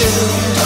you.